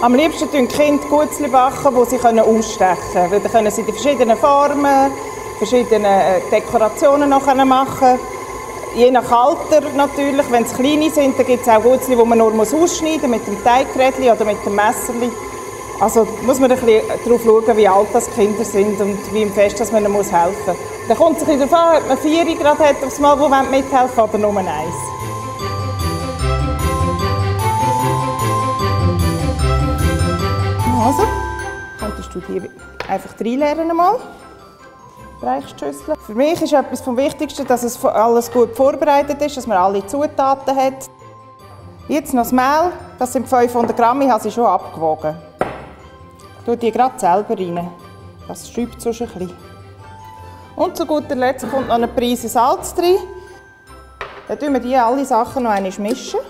Am liebsten backen die Kinder Gutzli backen, die sie ausstechen können. Dann können sie die verschiedenen Formen, verschiedene äh, Dekorationen noch machen Je nach Alter natürlich. Wenn sie kleine sind, gibt es auch Gutzli, die man nur ausschneiden muss, mit dem Teigrädchen oder mit dem Messerli. Also muss man ein bisschen darauf schauen, wie alt das Kinder sind und wie im Fest dass man ihnen helfen muss. Dann kommt es darauf an, ob man vier gerade hat aufs Mal, die mithelfen oder nur eins. Also, könntest du hier einfach reinlernen einmal. Für mich ist etwas vom Wichtigsten, dass es alles gut vorbereitet ist, dass man alle Zutaten hat. Jetzt noch das Mehl, das sind 500 Gramm, ich habe sie schon abgewogen. Ich tue die gerade selber rein. Das schreibt so ein bisschen. Und zu guter Letzt kommt noch eine Prise Salz rein. Dann mischen wir die alle Sachen noch einmal mischen.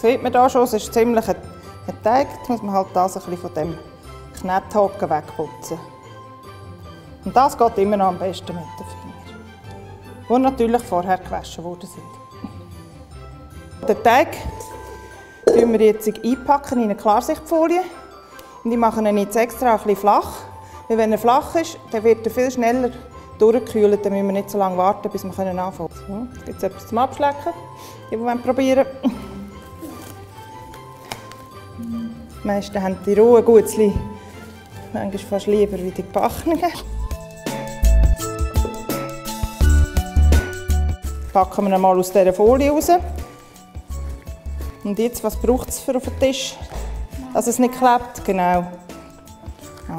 sieht man hier schon, es ist ziemlich ein, Teig. Jetzt muss man halt das ein bisschen von dem Knethaken wegputzen. Und das geht immer noch am besten mit den Fingern. Die natürlich vorher gewaschen worden sind. Den Teig packen wir jetzt einpacken in eine Klarsichtfolie. Und ich mache ihn jetzt extra ein bisschen flach. Weil wenn er flach ist, dann wird er viel schneller durchgekühlt. Dann müssen wir nicht so lange warten, bis wir anfangen können. jetzt gibt es etwas zum Abschlecken, die, die probieren wollen. Die meisten haben die rohen Gutzli manchmal fast lieber wie die gebackenen. Packen wir einmal aus dieser Folie raus. Und jetzt, was braucht es für auf den Tisch, dass es nicht klebt? Genau.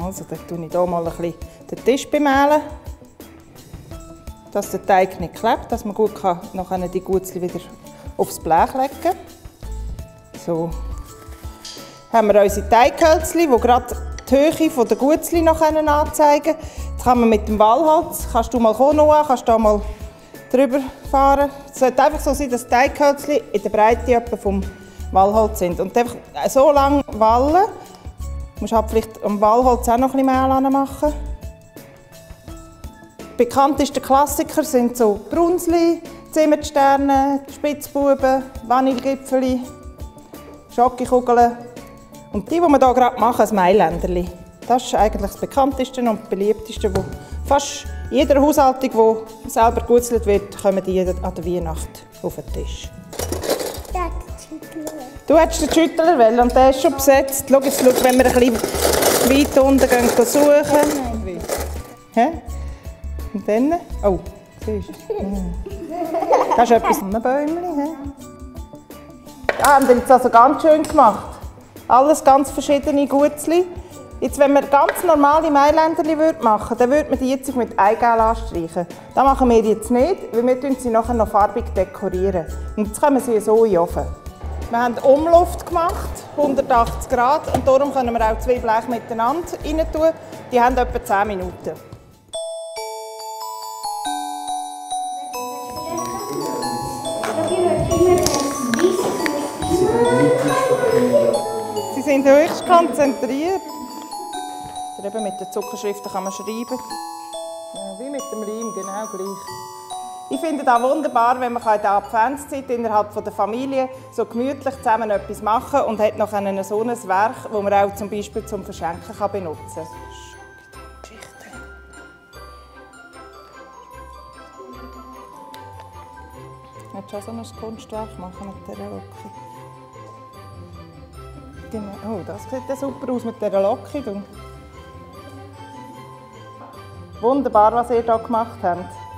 Also, dann tue ich hier mal ein bisschen den Tisch bemehlen, dass der Teig nicht klebt, dass man gut kann, nachher die Gutzli wieder aufs Blech legen kann. So haben wir unsere Teighölzchen, die gerade die Höhe der Gutzli noch anzeigen können. Jetzt kann man mit dem Wallholz, kannst du mal kommen, Noah, kannst du mal drüber fahren. Es sollte einfach so sein, dass die Teighölzchen in der Breite etwa vom Wallholz sind. Und einfach so lange wallen, du musst halt vielleicht am Wallholz auch noch ein bisschen Mehl machen. Bekannteste Klassiker sind so Brunsli, Zimmersterne, Spitzbuben, Vanillegipfeli, Schokokugeln. Und die, die wir hier gerade machen, das Mailänderli. Das ist eigentlich das bekannteste und beliebteste, wo fast jeder Haushaltung, die selber gegutzelt wird, kommen die an der Weihnacht auf den Tisch. Du hättest den Schüttler wählen und der ist schon besetzt. Schau, jetzt, schau, wenn wir ein bisschen weit unten gehen, suchen. Hä? Und dann? Oh, siehst du? Das ist etwas an Bäumchen. Ah, haben jetzt also ganz schön gemacht. Alles ganz verschiedene Gutzli. Jetzt, wenn man ganz normale Mailänderli machen dann würde man die jetzt mit Eigel anstreichen. Das machen wir jetzt nicht, weil wir sie nachher noch farbig dekorieren. Und jetzt kommen sie so in den Ofen. Wir haben Umluft gemacht, 180 Grad, und darum können wir auch zwei Bleche miteinander rein tun. Die haben etwa 10 Minuten. sind höchst konzentriert. Oder eben mit den Zuckerschriften kann man schreiben. Ja, wie mit dem Leim, genau gleich. Ich finde es wunderbar, wenn man in der Adventszeit innerhalb der Familie so gemütlich zusammen etwas machen kann und hat noch ein so ein Werk, das man auch zum Beispiel zum Verschenken kann benutzen kann. Ich schon so ein Kunstwerk machen mit dieser Locke. Genau. Oh, das sieht super aus mit dieser Lockung. Wunderbar, was ihr hier gemacht habt.